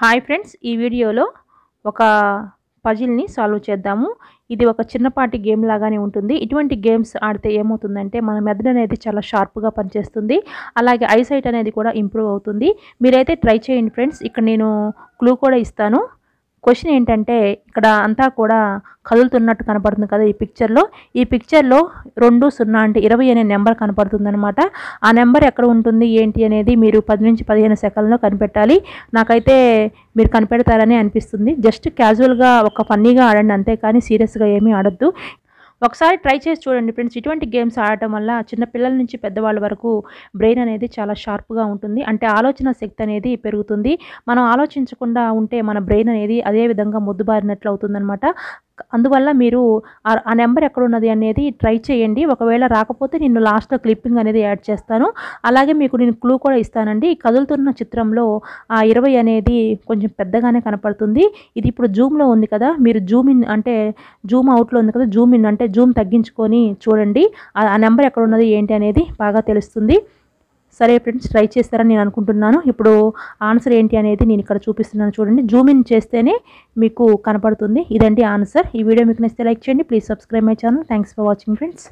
Hi friends ఈ వీడియోలో ఒక పజిల్ని సాల్వ్ చేద్దాము. ఇది ఒక చిన్నపాటి గేమ్ లాగానే ఉంటుంది. ఇటువంటి గేమ్స్ ఆడితే ఏమవుతుందంటే మన మెదడు అనేది చాలా షార్ప్గా పనిచేస్తుంది. అలాగే ఐసైట్ అనేది కూడా ఇంప్రూవ్ అవుతుంది. మీరైతే ట్రై చేయండి ఫ్రెండ్స్. ఇక్కడ నేను క్లూ కూడా ఇస్తాను. క్వశ్చన్ ఏంటంటే ఇక్కడ అంతా కూడా కదులుతున్నట్టు కనపడుతుంది కదా ఈ పిక్చర్లో. ఈ పిక్చర్లో రెండు సున్నా అంటే ఇరవై అనే నెంబర్ కనపడుతుంది అనమాట ఆ నెంబర్ ఎక్కడ ఉంటుంది ఏంటి అనేది మీరు పది నుంచి పదిహేను సెకండ్లో కనిపెట్టాలి. నాకైతే మీరు కనిపెడతారని అనిపిస్తుంది. జస్ట్ క్యాజువల్గా ఒక ఫన్నీగా ఆడండి అంతే కానీ సీరియస్గా ఏమీ ఆడద్దు. ఒకసారి ట్రై చేసి చూడండి ఫ్రెండ్స్. ఇటువంటి గేమ్స్ ఆడటం వల్ల చిన్నపిల్లల నుంచి పెద్దవాళ్ళ వరకు బ్రెయిన్ అనేది చాలా షార్ప్గా ఉంటుంది. అంటే ఆలోచన శక్తి అనేది పెరుగుతుంది. మనం ఆలోచించకుండా ఉంటే మన బ్రెయిన్ అనేది అదే విధంగా ముద్దుబారినట్లు అవుతుందనమాట అందువల్ల మీరు ఆ- ఆ నెంబర్ ఎక్కడ ఉన్నది అనేది ట్రై చేయండి. ఒకవేళ రాకపోతే నేను లాస్ట్లో క్లిప్పింగ్ అనేది యాడ్ చేస్తాను. అలాగే మీకు నేను క్లూ కూడా ఇస్తానండి. కదులుతున్న చిత్రంలో ఆ ఇరవై అనేది కొంచెం పెద్దగానే కనపడుతుంది. ఇది ఇప్పుడు జూమ్లో ఉంది కదా. మీరు జూమ్ ఇన్ అంటే జూమ్ అవుట్లో ఉంది కదా. జూమ్ ఇన్ అంటే జూమ్ తగ్గించుకొని చూడండి. ఆ నెంబర్ ఎక్కడ ఉన్నది ఏంటి అనేది బాగా తెలుస్తుంది. సరే ఫ్రెండ్స్ ట్రై చేస్తారని నేను అనుకుంటున్నాను. ఇప్పుడు ఆన్సర్ ఏంటి అనేది నేను ఇక్కడ చూపిస్తున్నాను చూడండి. జూమ్ ఇన్ చేస్తేనే మీకు కనపడుతుంది. ఇదండి ఆన్సర్. ఈ వీడియో మీకు నచ్చితే లైక్ చేయండి. Please subscribe my channel. Thanks for watching friends.